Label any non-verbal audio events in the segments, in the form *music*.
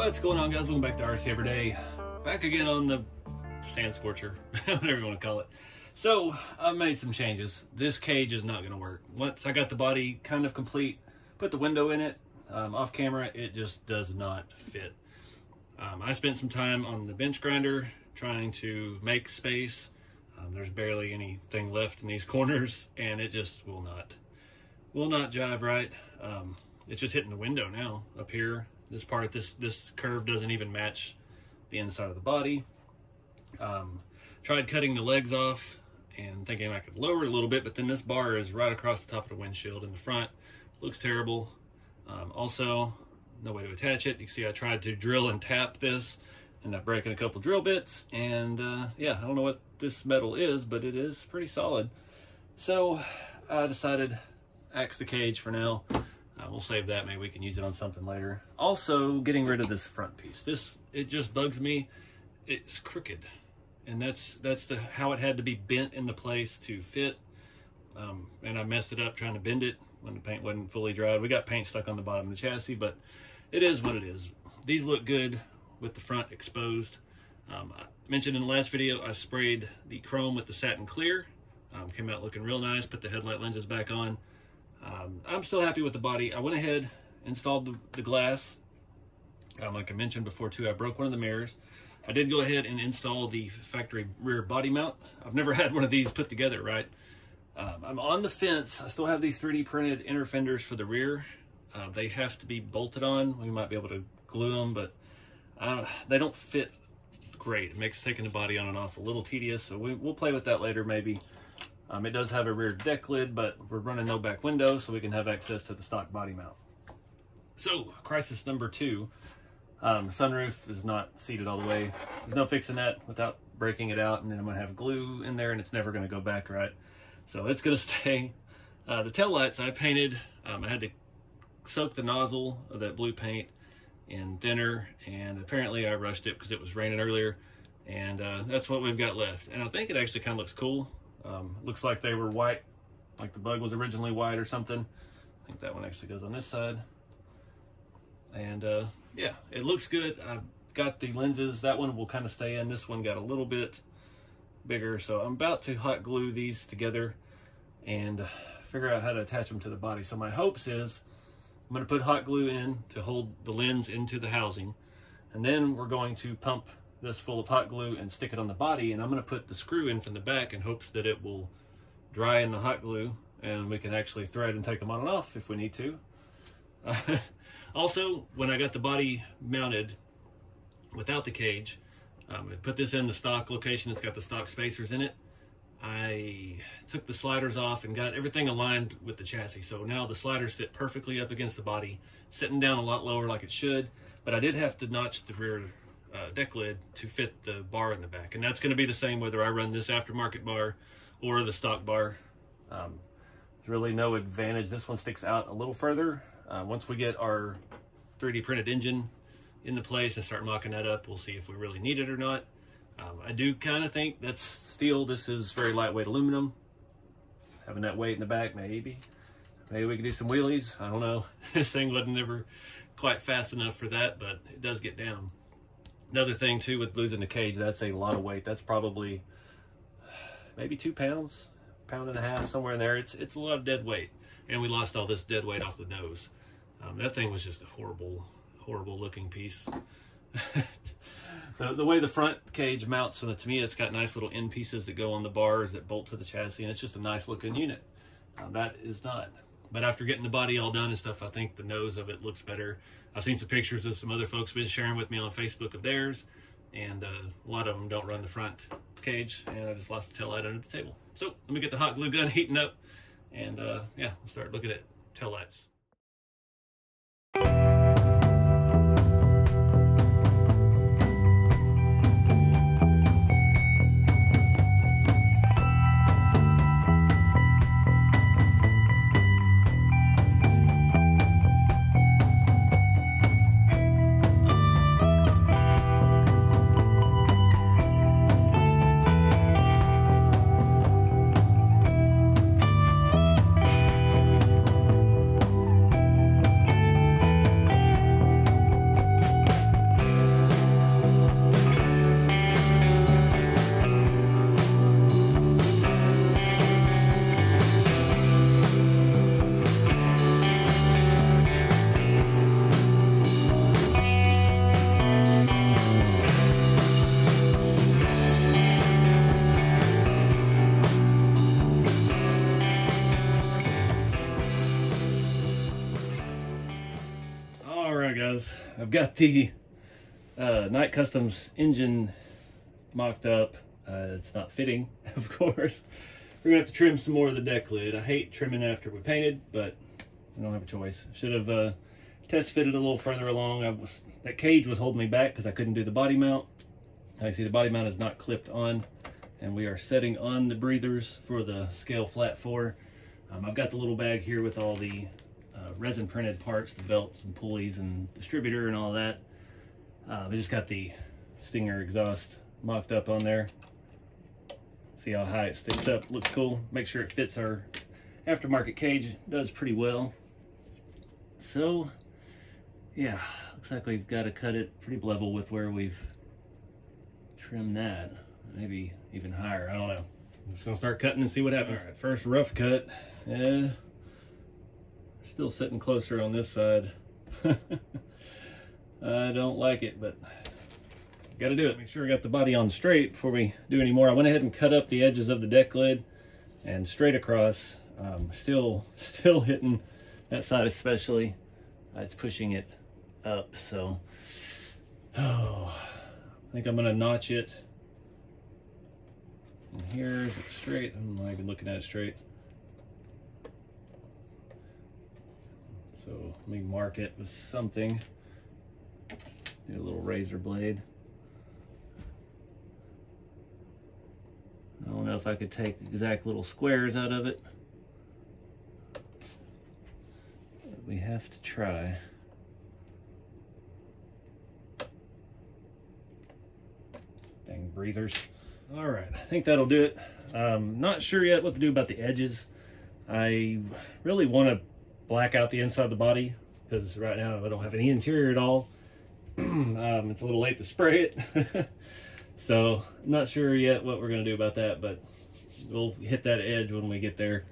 What's going on guys? Welcome back to RC Everyday. Back again on the sand scorcher, *laughs* whatever you want to call it. So I made some changes. This cage is not going to work. Once I got the body kind of complete, put the window in it, um, off camera, it just does not fit. Um, I spent some time on the bench grinder trying to make space. Um, there's barely anything left in these *laughs* corners and it just will not, will not jive right. Um, it's just hitting the window now up here this part, this this curve doesn't even match the inside of the body. Um, tried cutting the legs off and thinking I could lower it a little bit, but then this bar is right across the top of the windshield in the front. Looks terrible. Um, also, no way to attach it. You see I tried to drill and tap this, ended up breaking a couple drill bits, and uh, yeah, I don't know what this metal is, but it is pretty solid. So I decided axe the cage for now. Uh, we'll save that. Maybe we can use it on something later. Also, getting rid of this front piece. This, it just bugs me. It's crooked. And that's that's the how it had to be bent into place to fit. Um, and I messed it up trying to bend it when the paint wasn't fully dried. We got paint stuck on the bottom of the chassis, but it is what it is. These look good with the front exposed. Um, I mentioned in the last video, I sprayed the chrome with the satin clear. Um, came out looking real nice, put the headlight lenses back on. Um, I'm still happy with the body. I went ahead, installed the, the glass. Um, like I mentioned before too, I broke one of the mirrors. I did go ahead and install the factory rear body mount. I've never *laughs* had one of these put together, right? Um, I'm on the fence. I still have these 3D printed inner fenders for the rear. Uh, they have to be bolted on. We might be able to glue them, but uh, they don't fit great. It makes taking the body on and off a little tedious, so we, will play with that later maybe. Um, it does have a rear deck lid, but we're running no back window, so we can have access to the stock body mount. So, crisis number two. Um, sunroof is not seated all the way. There's no fixing that without breaking it out, and then I'm going to have glue in there, and it's never going to go back right. So it's going *laughs* to stay. Uh, the tail lights I painted, um, I had to soak the nozzle of that blue paint in thinner, and apparently I rushed it because it was raining earlier, and uh, that's what we've got left. And I think it actually kind of looks cool. Um, looks like they were white, like the bug was originally white or something. I think that one actually goes on this side. And uh, yeah, it looks good. I've got the lenses. That one will kind of stay in. This one got a little bit bigger. So I'm about to hot glue these together and figure out how to attach them to the body. So my hopes is I'm going to put hot glue in to hold the lens into the housing. And then we're going to pump this full of hot glue and stick it on the body and I'm going to put the screw in from the back in hopes that it will dry in the hot glue and we can actually thread and take them on and off if we need to. *laughs* Also, when I got the body mounted without the cage, um, I put this in the stock location. It's got the stock spacers in it. I took the sliders off and got everything aligned with the chassis. So now the sliders fit perfectly up against the body, sitting down a lot lower like it should. But I did have to notch the rear uh, deck lid to fit the bar in the back. And that's going to be the same whether I run this aftermarket bar or the stock bar. Um, there's really no advantage. This one sticks out a little further. Uh, once we get our 3D printed engine in the place and start mocking that up, we'll see if we really need it or not. Um, I do kind of think that's steel. This is very lightweight aluminum. Having that weight in the back, maybe. Maybe we can do some wheelies. I don't know. *laughs* this thing wasn't ever quite fast enough for that, but it does get down. Another thing too with losing the cage, that's a lot of weight. That's probably maybe two pounds, pound and a half, somewhere in there. It's it's a lot of dead weight, and we lost all this dead weight off the nose. Um, that thing was just a horrible, horrible looking piece. *laughs* the, the way the front cage mounts, so to me, it's got nice little end pieces that go on the bars that bolt to the chassis, and it's just a nice looking unit. That is not. But after getting the body all done and stuff, I think the nose of it looks better. I've seen some pictures of some other folks been sharing with me on Facebook of theirs, and uh, a lot of them don't run the front cage, and I just lost the tail light under the table. So let me get the hot glue gun *laughs* heating up, and uh, yeah, we'll start looking at tail lights. I've got the uh, Knight Customs engine mocked up. Uh, it's not fitting, *laughs* of course. We're gonna have to trim some more of the deck lid. I hate trimming after we painted, but we don't have a choice. Should have uh, test fitted a little further along. I was That cage was holding me back because I couldn't do the body mount. Now you see the body mount is not clipped on and we are setting on the breathers for the scale flat four. Um, I've got the little bag here with all the uh, resin printed parts, the belts and pulleys and distributor and all that. Uh, I just got the Stinger exhaust mocked up on there. See how high it sticks up, looks cool. Make sure it fits our aftermarket cage, does pretty well. So, yeah, looks like we've got to cut it pretty level with where we've trimmed that. Maybe even higher, I don't know. I'm just gonna start cutting and see what happens. All right, first rough cut. Yeah, still sitting closer on this side. *laughs* I don't like it, but got to do it. Make sure I got the body on straight before we do any more. I went ahead and cut up the edges of the deck lid and straight across. Um, still, *laughs* still hitting that side especially. Uh, it's pushing it up, so oh, *sighs* I think I'm gonna notch it. And here's straight. I'm not even looking at it straight. So let me mark it with something. Do a little razor blade. I don't know if I could take exact little squares out of it. But we have to try. Dang breathers. All right, I think that'll do it. Um, not sure yet what to do about the edges. I really want to black out the inside of the body because right now I don't have any interior at all. *clears throat* um, it's a little late to spray it. *laughs* so I'm not sure yet what we're going to do about that, but we'll hit that edge when we get there.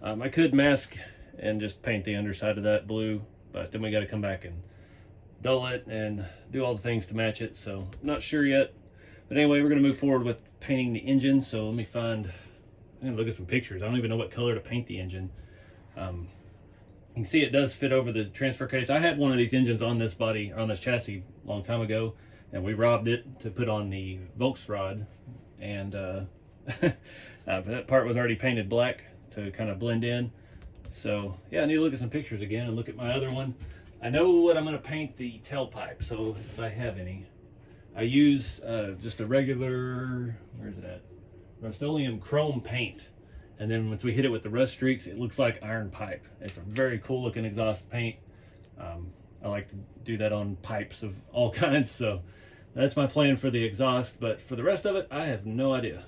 Um, I could mask and just paint the underside of that blue, but then we got to come back and dull it and do all the things to match it. So I'm not sure yet. But anyway, we're going to move forward with painting the engine. So let me find, I'm going to look at some pictures. I don't even know what color to paint the engine. Um, you can see it does fit over the transfer case. I had one of these engines on this body, on this chassis a long time ago, and we robbed it to put on the Volksrad. And uh, *laughs* uh, that part was already painted black to kind of blend in. So yeah, I need to look at some pictures again and look at my other one. I know what I'm going to paint the tailpipe, so if I have any. I use uh, just a regular, where's it at? Rust-Oleum chrome paint. And then once we hit it with the rust streaks, it looks like iron pipe. It's a very cool looking exhaust paint. Um, I like to do that on pipes of all *laughs* kinds. So that's my plan for the exhaust. But for the rest of it, I have no idea.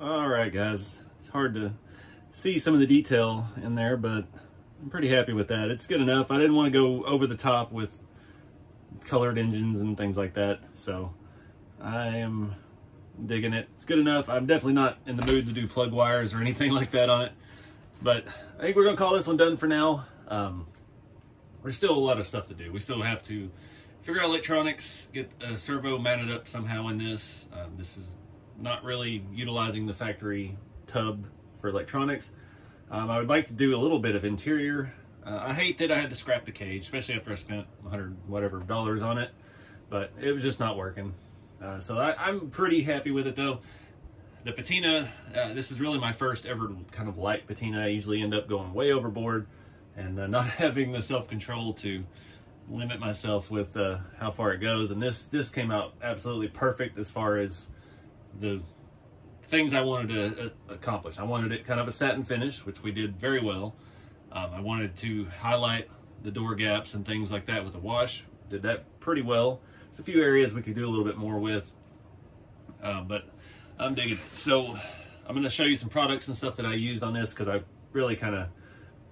All right, guys. It's hard to see some of the detail in there, but I'm pretty happy with that. It's good enough. I didn't want to go over the top with colored engines and things like that, so I am digging it. It's good enough. I'm definitely not in the mood to do plug wires or anything *laughs* like that on it, but I think we're going to call this one done for now. Um, there's still a lot of stuff to do. We still have to figure out electronics, get a servo mounted up somehow in this. Um, this is not really utilizing the factory tub for electronics. Um, I would like to do a little bit of interior. Uh, I hate that I had to scrap the cage, especially after I spent 100 whatever dollars on it, but it was just not working. Uh, so I, am pretty happy with it though. The patina, uh, this is really my first ever kind of light patina. I usually end up going way overboard and uh, *laughs* not having the self-control to limit myself with uh, how far it goes. And this this came out absolutely perfect as far as the things I wanted to uh, accomplish. I wanted it kind of a satin finish, which we did very well. Um, I wanted to highlight the door gaps and things like that with the wash. Did that pretty well. There's a few areas we could do a little bit more with, uh, but I'm digging. So I'm going to show you some products and stuff that I used on this because I really kind of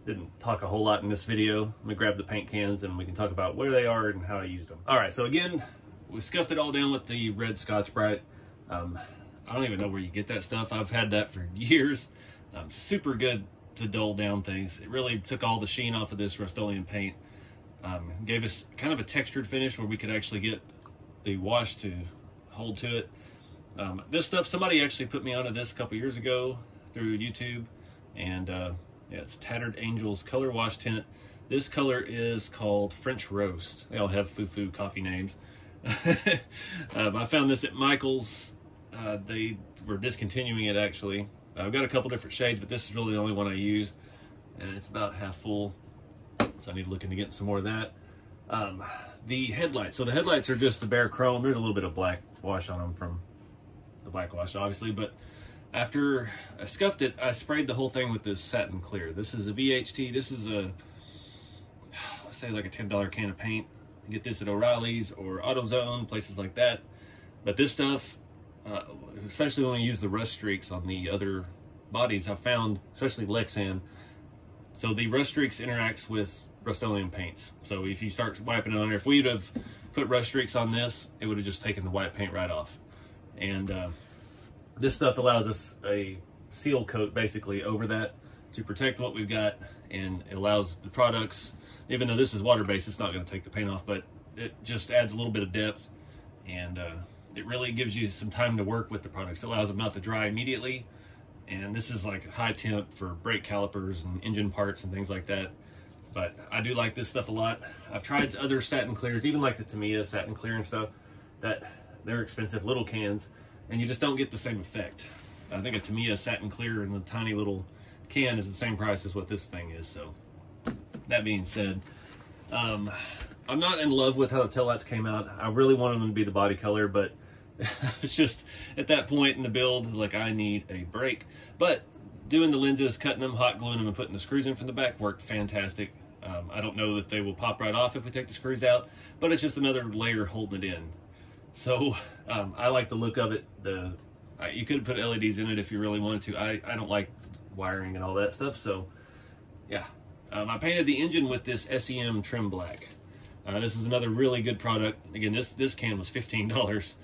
didn't talk a whole lot in this video. I'm to grab the paint cans and we can talk about where they are and how I used them. All right, so again, we scuffed it all down with the red Scotch-Brite. Um, I don't even know where you get that stuff. I've had that for years. Um, super good to dull down things. It really took all the sheen off of this Rust-Oleum paint. Um, gave us kind of a textured finish where we could actually get the wash to hold to it. Um, this stuff, somebody actually put me onto this a couple years ago through YouTube. And uh, yeah, it's Tattered Angels Color Wash Tint. This color is called French Roast. They all have foo-foo coffee names. *laughs* um, I found this at Michael's uh, they were discontinuing it actually. I've got a couple different shades, but this is really the only one I use, and it's about half full, so I need to look into getting some more of that. Um, the headlights. So the headlights are just the bare chrome. There's a little bit of black wash on them from the black wash, obviously, but after I scuffed it, I sprayed the whole thing with this satin clear. This is a VHT. This is a, let's say like a $10 can of paint. You get this at O'Reilly's or AutoZone, places like that. But this stuff uh, especially when we use the rust streaks on the other bodies, I've found, especially Lexan, so the rust streaks interacts with Rust-Oleum paints. So if you start wiping it on there, if we'd have put rust streaks on this, it would have just taken the white paint right off. And uh, this stuff allows us a seal coat basically over that to protect what we've got and it allows the products, even though this is water-based, it's not going to take the paint off, but it just adds a little bit of depth and uh, it really gives you some time to work with the products. It allows them not to dry immediately. And this is like high temp for brake calipers and engine parts and things like that. But I do like this stuff a lot. I've tried other satin clears, even like the Tamiya satin clear and stuff, that they're expensive little cans and you just don't get the same effect. I think a Tamiya satin clear in the tiny little can is the same price as what this thing is. So that being said, um, I'm not in love with how the tail lights came out. I really wanted them to be the body color, but *laughs* it's just at that point in the build, like I need a break. But doing the lenses, cutting them, hot gluing them, and putting the screws in from the back worked fantastic. Um, I don't know that they will pop right off if we take the screws out, but it's just another layer holding it in. So um, I like the look of it. The you could put LEDs in it if you really wanted to. I, I don't like wiring and all that stuff. So yeah, um, I painted the engine with this SEM trim black. Uh, this is another really good product. Again, this this can was fifteen dollars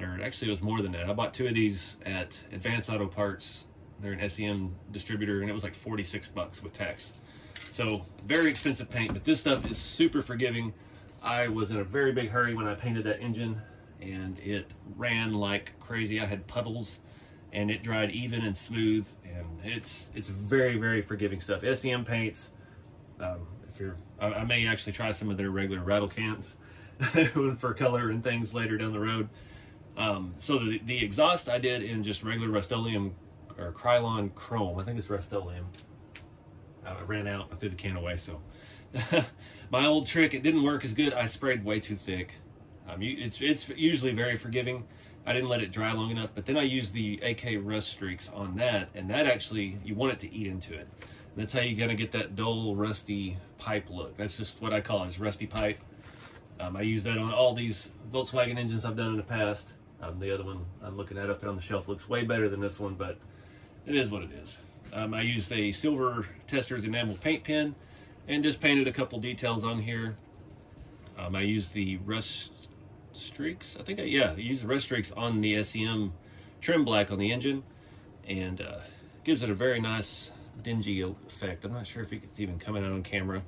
or actually it was more than that. I bought two of these at Advanced Auto Parts. They're an SEM distributor, and it was like 46 bucks with tax. So very expensive paint, but this stuff is super forgiving. I was in a very big hurry when I painted that engine, and it ran like crazy. I had puddles, and it dried even and smooth, and it's it's very very forgiving stuff. SEM paints. Um, if you're, I, I may actually try some of their regular rattle cans *laughs* for color and things later down the road. Um, so the, the exhaust I did in just regular Rust-Oleum or Krylon Chrome. I think it's Rust-Oleum. Uh, I ran out. I threw the can away. So *laughs* my old trick, it didn't work as good. I sprayed way too thick. Um, it's, it's usually very forgiving. I didn't let it dry long enough, but then I used the AK Rust Streaks on that, and that actually, you want it to eat into it. And that's how you're to get that dull, rusty pipe look. That's just what I call it, it, is rusty pipe. Um, I use that on all these Volkswagen engines I've done in the past. Um, the other one I'm looking at up on the shelf looks way better than this one, but it is what it is. Um, I used a silver Testors enamel paint pen and just painted a couple details on here. Um, I used the rust streaks, I think, I, yeah, I used the rust streaks on the SEM trim black on the engine and uh, gives it a very nice dingy effect. I'm not sure if it's even coming out on camera.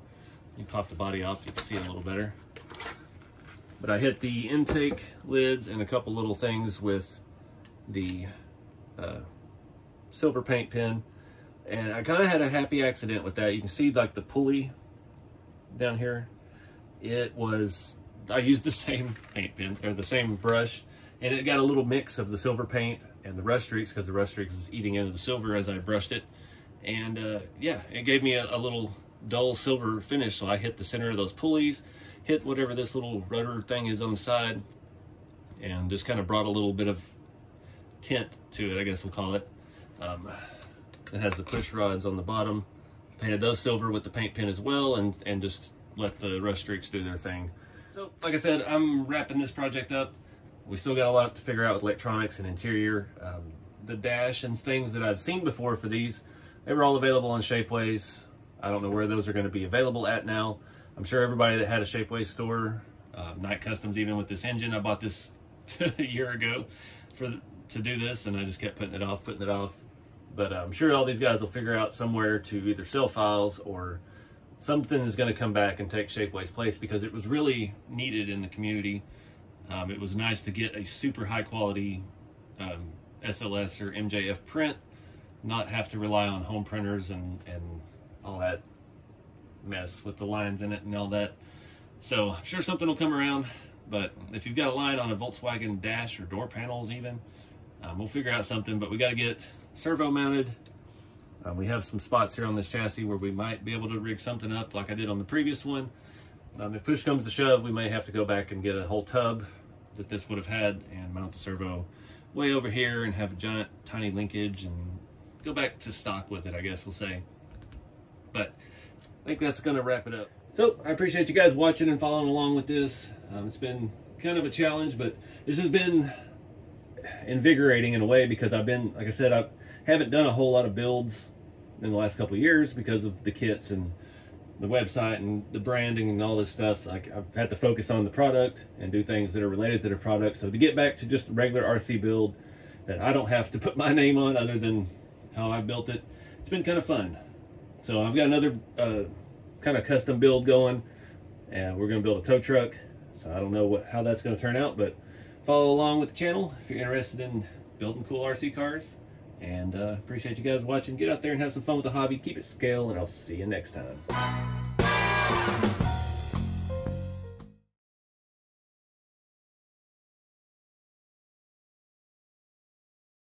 You pop the body off, you can see it a little better. But I hit the intake lids and a couple little things with the uh, silver paint pen. And I kind of had a happy accident with that. You can see like the pulley down here. It was, I used the *laughs* same paint pen, or the same brush, and it got a little mix of the silver paint and the rust streaks because the rust streaks is eating into the silver as I brushed it. And uh, yeah, it gave me a, a little dull silver finish. So I hit the center of those pulleys, hit whatever this little rudder thing is on the side, and just kind of brought a little bit of tint to it, I guess we'll call it. Um, it has the push rods on the bottom. Painted those silver with the paint pen as well and, and just let the rust streaks do their thing. So, like I said, I'm wrapping this project up. We still got a lot to figure out with electronics and interior. Um, the dash and things that I've seen before for these, they were all available on Shapeways. I don't know where those are going to be available at now. I'm sure everybody that had a Shapeways store, uh, Knight Customs, even with this engine, I bought this *laughs* a year ago for to do this, and I just kept putting it off, putting it off. But uh, I'm sure all these guys will figure out somewhere to either sell files or something is going to come back and take Shapeways' place because it was really needed in the community. Um, it was nice to get a super high quality um, SLS or MJF print, not have to rely on home printers and, and all that mess with the lines in it and all that. So I'm sure something will come around, but if you've got a line on a Volkswagen dash or door panels even, um, we'll figure out something, but we got to get servo mounted. Um, we have some spots here on this chassis where we might be able to rig something up like I did on the previous one. Um, if push comes to shove, we may have to go back and get a whole tub that this would have had and mount the servo way over here and have a giant tiny linkage and go back to stock with it, I guess we'll say. But I think that's going to wrap it up. So I appreciate you guys watching and following along with this. Um, it's been kind of a challenge, but this has been invigorating in a way because I've been, like I said, I haven't done a whole lot of builds in the last couple years because of the kits and the website and the branding and all this stuff. Like I've had to focus on the product and do things that are related to the product. So to get back to just regular RC build that I don't have to *laughs* put my name on other than how I built it, it's been kind of fun. So I've got another uh, kind of custom build going and we're going to build a tow truck. So I don't know what how that's going to turn out, but follow along with the channel if you're interested in building cool RC cars. And uh, appreciate you guys watching. Get out there and have some fun with the hobby. Keep it scale, and I'll see you next time.